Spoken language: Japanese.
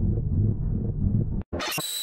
you